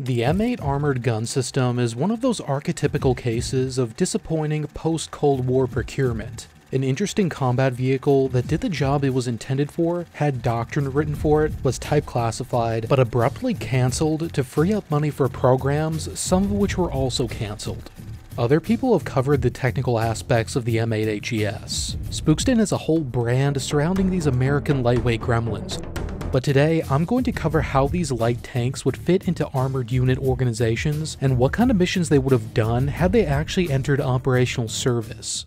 The M8 armored gun system is one of those archetypical cases of disappointing post-Cold War procurement. An interesting combat vehicle that did the job it was intended for, had doctrine written for it, was type classified, but abruptly cancelled to free up money for programs, some of which were also cancelled. Other people have covered the technical aspects of the M8 AGS. Spookston is a whole brand surrounding these American lightweight gremlins, but today I'm going to cover how these light tanks would fit into armored unit organizations and what kind of missions they would have done had they actually entered operational service.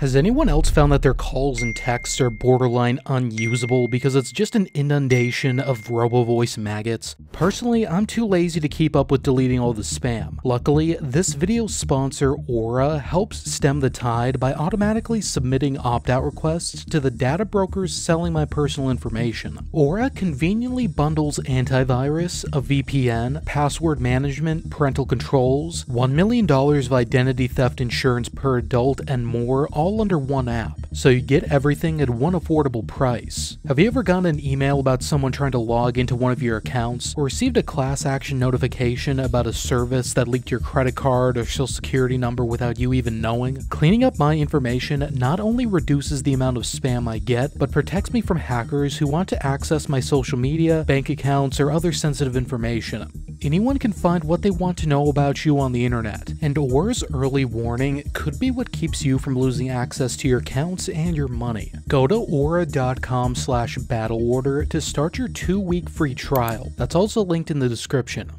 Has anyone else found that their calls and texts are borderline unusable because it's just an inundation of RoboVoice maggots? Personally, I'm too lazy to keep up with deleting all the spam. Luckily, this video's sponsor, Aura, helps stem the tide by automatically submitting opt-out requests to the data brokers selling my personal information. Aura conveniently bundles antivirus, a VPN, password management, parental controls, $1 million of identity theft insurance per adult, and more, all all under one app, so you get everything at one affordable price. Have you ever gotten an email about someone trying to log into one of your accounts, or received a class action notification about a service that leaked your credit card or social security number without you even knowing? Cleaning up my information not only reduces the amount of spam I get, but protects me from hackers who want to access my social media, bank accounts, or other sensitive information. Anyone can find what they want to know about you on the internet, and Aura's early warning could be what keeps you from losing access to your accounts and your money. Go to aura.com slash battleorder to start your two-week free trial. That's also linked in the description.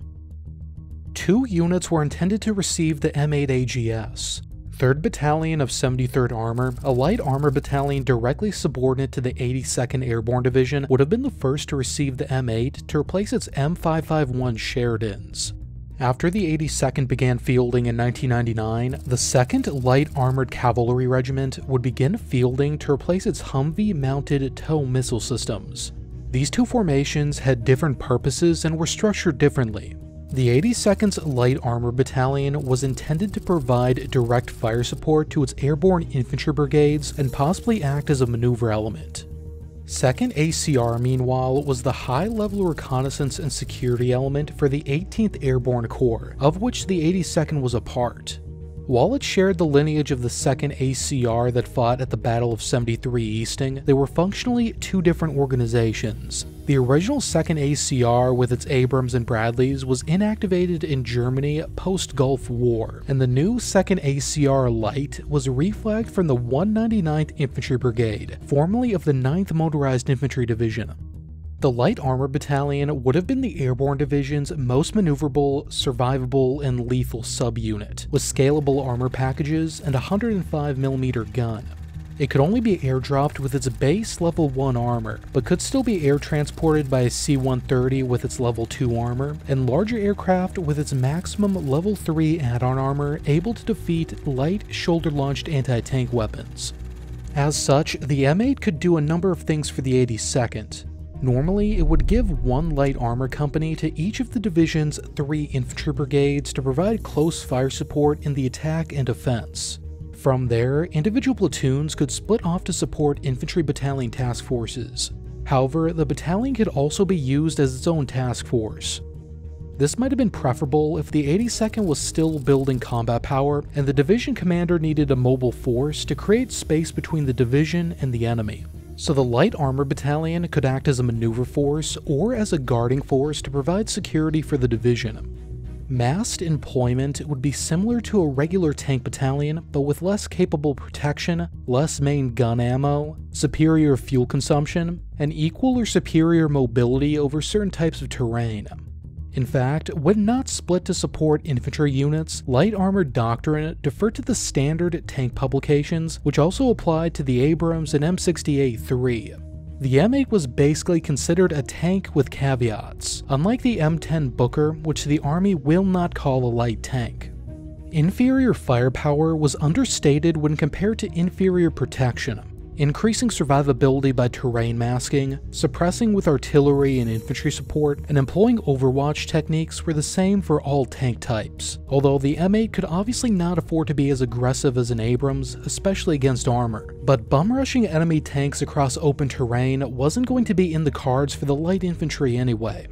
Two units were intended to receive the M8 AGS. 3rd Battalion of 73rd Armor, a light armor battalion directly subordinate to the 82nd Airborne Division, would have been the first to receive the M8 to replace its M551 Sheridans. After the 82nd began fielding in 1999, the 2nd Light Armored Cavalry Regiment would begin fielding to replace its Humvee mounted TOW missile systems. These two formations had different purposes and were structured differently. The 82nd's Light Armor Battalion was intended to provide direct fire support to its airborne infantry brigades and possibly act as a maneuver element. 2nd ACR, meanwhile, was the high-level reconnaissance and security element for the 18th Airborne Corps, of which the 82nd was a part. While it shared the lineage of the 2nd ACR that fought at the Battle of 73 Easting, they were functionally two different organizations. The original 2nd ACR with its Abrams and Bradleys was inactivated in Germany post-Gulf War, and the new 2nd ACR Light was reflagged from the 199th Infantry Brigade, formerly of the 9th Motorized Infantry Division. The Light Armor Battalion would have been the Airborne Division's most maneuverable, survivable, and lethal subunit, with scalable armor packages and a 105mm gun. It could only be airdropped with its base level 1 armor, but could still be air transported by a C-130 with its level 2 armor, and larger aircraft with its maximum level 3 add-on armor able to defeat light shoulder-launched anti-tank weapons. As such, the M8 could do a number of things for the 82nd. Normally, it would give one light armor company to each of the division's three infantry brigades to provide close fire support in the attack and defense. From there, individual platoons could split off to support infantry battalion task forces. However, the battalion could also be used as its own task force. This might have been preferable if the 82nd was still building combat power and the division commander needed a mobile force to create space between the division and the enemy. So the light armor battalion could act as a maneuver force or as a guarding force to provide security for the division. Massed employment would be similar to a regular tank battalion, but with less capable protection, less main gun ammo, superior fuel consumption, and equal or superior mobility over certain types of terrain. In fact, when not split to support infantry units, light armored doctrine deferred to the standard tank publications, which also applied to the Abrams and M60A3. The M8 was basically considered a tank with caveats, unlike the M10 Booker, which the Army will not call a light tank. Inferior firepower was understated when compared to inferior protection. Increasing survivability by terrain masking, suppressing with artillery and infantry support, and employing overwatch techniques were the same for all tank types, although the M8 could obviously not afford to be as aggressive as an Abrams, especially against armor. But bum rushing enemy tanks across open terrain wasn't going to be in the cards for the light infantry anyway.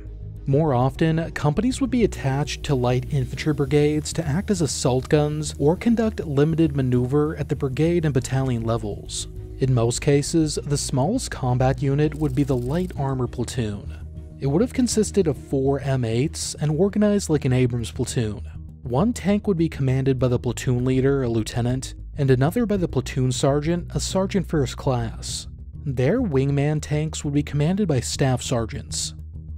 More often, companies would be attached to light infantry brigades to act as assault guns or conduct limited maneuver at the brigade and battalion levels. In most cases, the smallest combat unit would be the light armor platoon. It would have consisted of four M8s and organized like an Abrams platoon. One tank would be commanded by the platoon leader, a lieutenant, and another by the platoon sergeant, a sergeant first class. Their wingman tanks would be commanded by staff sergeants.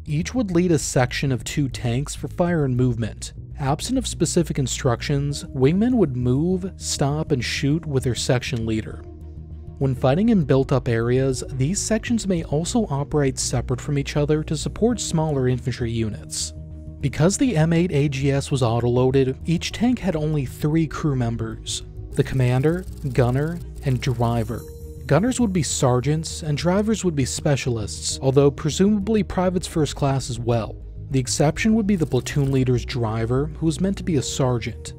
Each would lead a section of two tanks for fire and movement. Absent of specific instructions, wingmen would move, stop, and shoot with their section leader. When fighting in built-up areas, these sections may also operate separate from each other to support smaller infantry units. Because the M8 AGS was autoloaded, each tank had only three crew members, the commander, gunner, and driver. Gunners would be sergeants, and drivers would be specialists, although presumably privates first class as well. The exception would be the platoon leader's driver, who was meant to be a sergeant.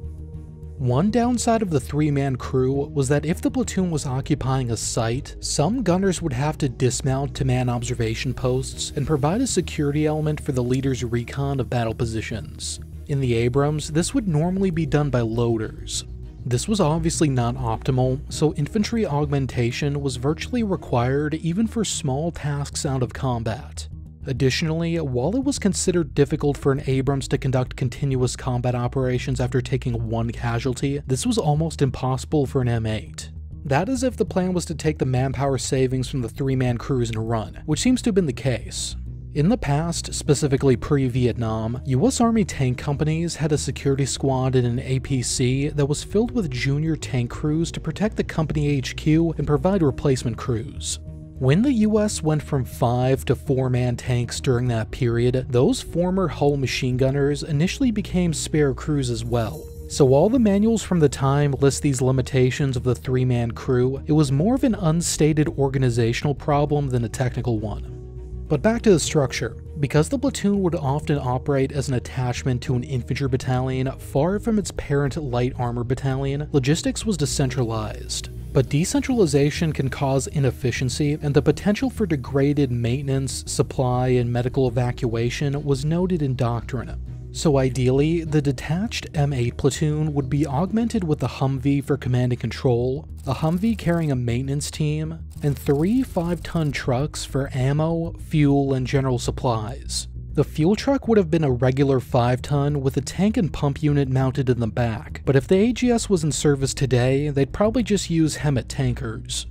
One downside of the three-man crew was that if the platoon was occupying a site, some gunners would have to dismount to man observation posts and provide a security element for the leader's recon of battle positions. In the Abrams, this would normally be done by loaders. This was obviously not optimal, so infantry augmentation was virtually required even for small tasks out of combat. Additionally, while it was considered difficult for an Abrams to conduct continuous combat operations after taking one casualty, this was almost impossible for an M8. That is if the plan was to take the manpower savings from the three-man crews and run, which seems to have been the case. In the past, specifically pre-Vietnam, US Army tank companies had a security squad in an APC that was filled with junior tank crews to protect the company HQ and provide replacement crews. When the US went from 5 to 4 man tanks during that period, those former hull machine gunners initially became spare crews as well. So while the manuals from the time list these limitations of the 3 man crew, it was more of an unstated organizational problem than a technical one. But back to the structure. Because the platoon would often operate as an attachment to an infantry battalion far from its parent light armor battalion, logistics was decentralized. But decentralization can cause inefficiency, and the potential for degraded maintenance, supply, and medical evacuation was noted in doctrine. So ideally, the detached M8 platoon would be augmented with a Humvee for command and control, a Humvee carrying a maintenance team, and three 5-ton trucks for ammo, fuel, and general supplies. The fuel truck would have been a regular 5-ton with a tank and pump unit mounted in the back, but if the AGS was in service today, they'd probably just use HEMTT tankers.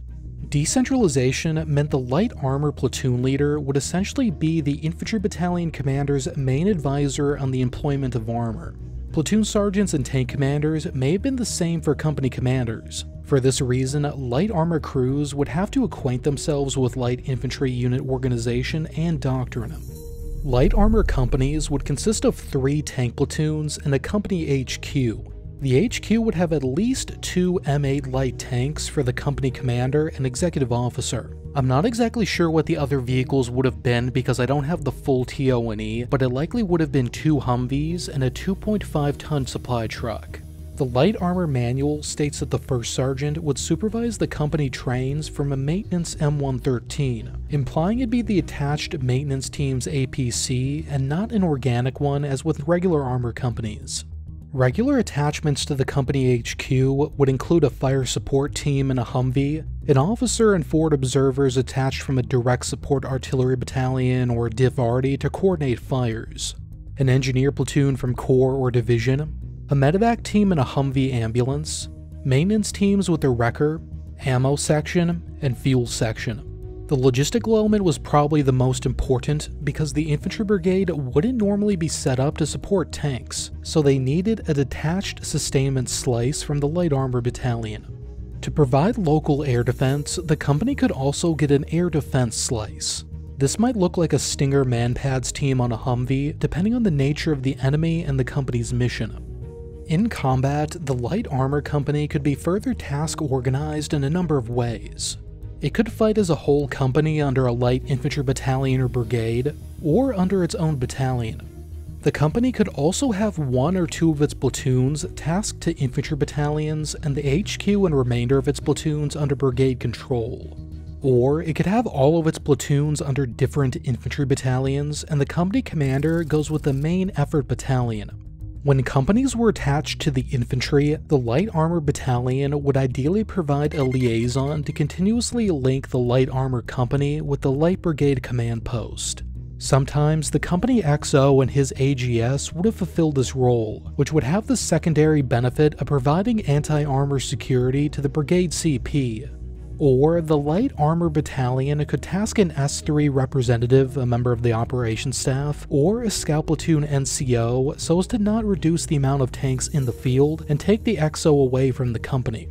Decentralization meant the light armor platoon leader would essentially be the infantry battalion commander's main advisor on the employment of armor. Platoon sergeants and tank commanders may have been the same for company commanders. For this reason, light armor crews would have to acquaint themselves with light infantry unit organization and doctrine. Light armor companies would consist of three tank platoons and a company HQ. The HQ would have at least two M8 light tanks for the company commander and executive officer. I'm not exactly sure what the other vehicles would have been because I don't have the full TO&E, but it likely would have been two Humvees and a 2.5 ton supply truck. The light armor manual states that the first sergeant would supervise the company trains from a maintenance M113, implying it'd be the attached maintenance team's APC and not an organic one as with regular armor companies. Regular attachments to the company HQ would include a fire support team in a Humvee, an officer and forward observers attached from a direct support artillery battalion or divarty to coordinate fires, an engineer platoon from Corps or Division, a medevac team in a Humvee ambulance, maintenance teams with their wrecker, ammo section, and fuel section. The logistical element was probably the most important because the infantry brigade wouldn't normally be set up to support tanks, so they needed a detached sustainment slice from the light armor battalion. To provide local air defense, the company could also get an air defense slice. This might look like a Stinger Manpads team on a Humvee, depending on the nature of the enemy and the company's mission. In combat, the Light Armor Company could be further task organized in a number of ways. It could fight as a whole company under a light infantry battalion or brigade, or under its own battalion. The company could also have one or two of its platoons tasked to infantry battalions and the HQ and remainder of its platoons under brigade control. Or it could have all of its platoons under different infantry battalions and the company commander goes with the main effort battalion. When companies were attached to the infantry, the light armor battalion would ideally provide a liaison to continuously link the light armor company with the light brigade command post. Sometimes the company XO and his AGS would have fulfilled this role, which would have the secondary benefit of providing anti-armor security to the brigade CP. Or the light armor battalion could task an S3 representative, a member of the operations staff, or a scout platoon NCO so as to not reduce the amount of tanks in the field and take the XO away from the company.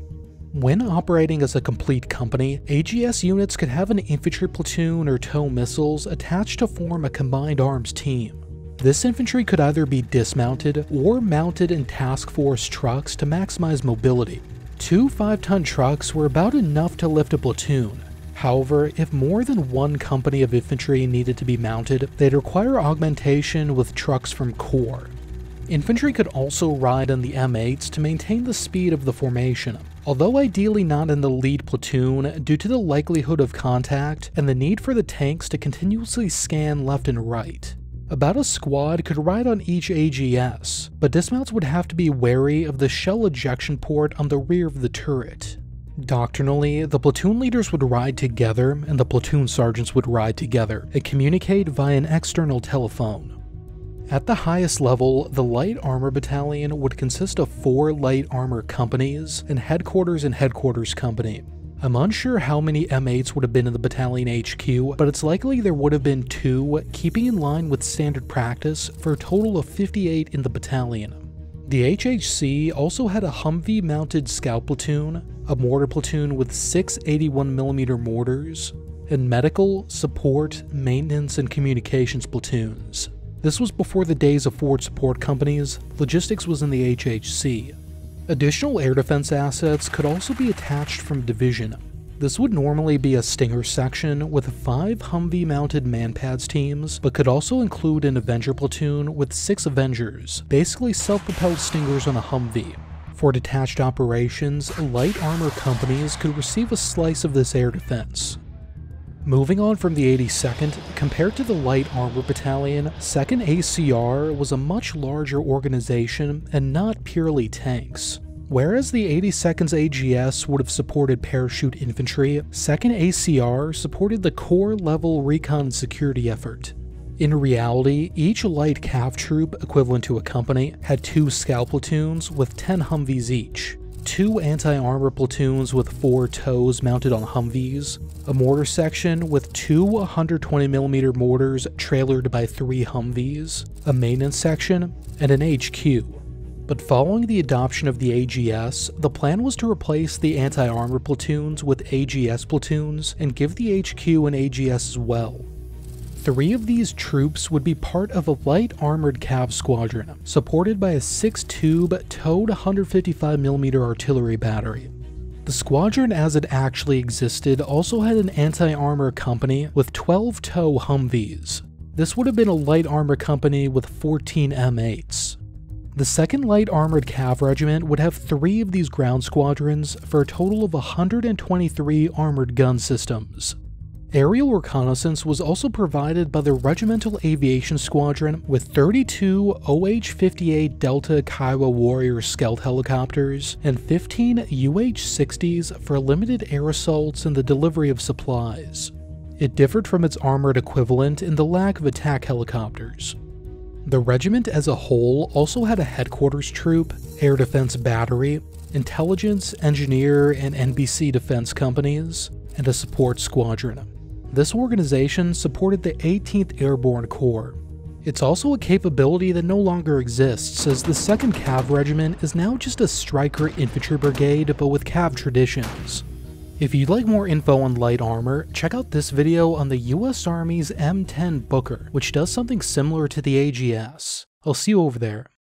When operating as a complete company, AGS units could have an infantry platoon or TOW missiles attached to form a combined arms team. This infantry could either be dismounted or mounted in task force trucks to maximize mobility. Two 5-ton trucks were about enough to lift a platoon. However, if more than one company of infantry needed to be mounted, they'd require augmentation with trucks from Corps. Infantry could also ride on the M8s to maintain the speed of the formation, although ideally not in the lead platoon due to the likelihood of contact and the need for the tanks to continuously scan left and right. About a squad could ride on each AGS, but dismounts would have to be wary of the shell ejection port on the rear of the turret. Doctrinally, the platoon leaders would ride together and the platoon sergeants would ride together and communicate via an external telephone. At the highest level, the Light Armor Battalion would consist of four light armor companies and headquarters and headquarters company. I'm unsure how many M8s would have been in the battalion HQ, but it's likely there would have been two, keeping in line with standard practice for a total of 58 in the battalion. The HHC also had a Humvee mounted scout platoon, a mortar platoon with six 81mm mortars, and medical, support, maintenance, and communications platoons. This was before the days of forward support companies, logistics was in the HHC. Additional air defense assets could also be attached from division. This would normally be a Stinger section with five Humvee mounted manpads teams, but could also include an Avenger platoon with six Avengers, basically self propelled Stingers on a Humvee. For detached operations, light armor companies could receive a slice of this air defense, Moving on from the 82nd, compared to the Light Armor Battalion, 2nd ACR was a much larger organization and not purely tanks. Whereas the 82nd's AGS would have supported parachute infantry, 2nd ACR supported the corps level recon and security effort. In reality, each light cav troop, equivalent to a company, had two scout platoons with 10 Humvees each two anti-armor platoons with four TOWs mounted on Humvees, a mortar section with two 120mm mortars trailered by three Humvees, a maintenance section, and an HQ. But following the adoption of the AGS, the plan was to replace the anti-armor platoons with AGS platoons and give the HQ an AGS as well. Three of these troops would be part of a light armored cav squadron, supported by a 6 tube towed 155mm artillery battery. The squadron as it actually existed also had an anti-armor company with 12 tow Humvees. This would have been a light armor company with 14 M8s. The 2nd Light Armored Cav Regiment would have three of these ground squadrons for a total of 123 armored gun systems. Aerial reconnaissance was also provided by the Regimental Aviation Squadron with 32 OH-58 Delta Kiowa Warrior stealth helicopters and 15 UH-60s for limited air assaults and the delivery of supplies. It differed from its armored equivalent in the lack of attack helicopters. The regiment as a whole also had a headquarters troop, air defense battery, intelligence, engineer, and NBC defense companies, and a support squadron. This organization supported the 18th Airborne Corps. It's also a capability that no longer exists, as the 2nd Cav Regiment is now just a Stryker infantry brigade but with Cav traditions. If you'd like more info on light armor, check out this video on the US Army's M10 Booker, which does something similar to the AGS. I'll see you over there.